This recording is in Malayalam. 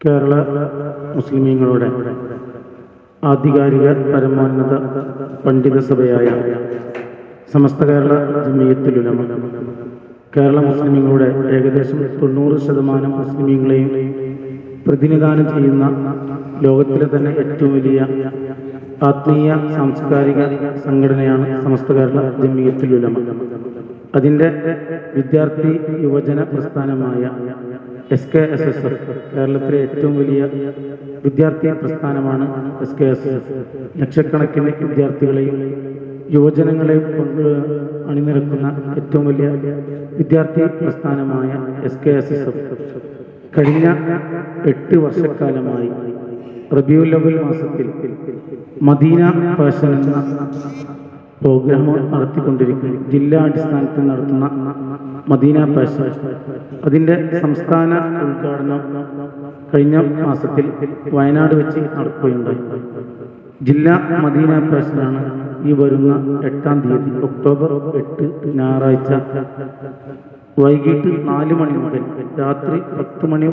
കേരള മുസ്ലിമീങ്ങളുടെ ആധികാരിക പരമോന്നത പണ്ഡിത സഭയായ സമസ്ത കേരള ജമിയത്തുലുലമ കേരള മുസ്ലിമീങ്ങളുടെ ഏകദേശം തൊണ്ണൂറ് ശതമാനം മുസ്ലിമീങ്ങളെയും പ്രതിനിധാനം ചെയ്യുന്ന ലോകത്തിലെ തന്നെ ഏറ്റവും വലിയ ആത്മീയ സാംസ്കാരിക സംഘടനയാണ് സമസ്ത കേരള ജമിയത്തുലുലമ അതിന്റെ വിദ്യാർത്ഥി യുവജന പ്രസ്ഥാനമായ S K S S F കേരളത്തിലെ ഏറ്റവും വലിയ വിദ്യാർത്ഥി പ്രസ്ഥാനമാണ് എസ് കെ എസ് എസ് ലക്ഷക്കണക്കിന് വിദ്യാർത്ഥികളെയും യുവജനങ്ങളെയും കൊണ്ട് അണിനിരക്കുന്ന ഏറ്റവും വലിയ വിദ്യാർത്ഥി പ്രസ്ഥാനമായ S K S S F. കഴിഞ്ഞ എട്ട് വർഷക്കാലമായി റബിയുൽ അവൽ മാസത്തിൽ മദീന ഫാഷൻ എന്ന പ്രോഗ്രാം നടത്തിക്കൊണ്ടിരിക്കുന്നു ജില്ലാ അടിസ്ഥാനത്തിൽ നടത്തുന്ന മദീന പാഷ. അതിന്റെ സംസ്ഥാന ഉദ്ഘാടനം കഴിഞ്ഞ മാസത്തിൽ വയനാട് വെച്ച് നടക്കുകയുണ്ടായി. ജില്ലാ മദീന പാഷനാണ് ഈ വരുന്ന എട്ടാം തീയതി ഒക്ടോബർ എട്ട് ഞായറാഴ്ച. വൈകിട്ട് നാല് മണി മുതൽ രാത്രി പത്ത് മണി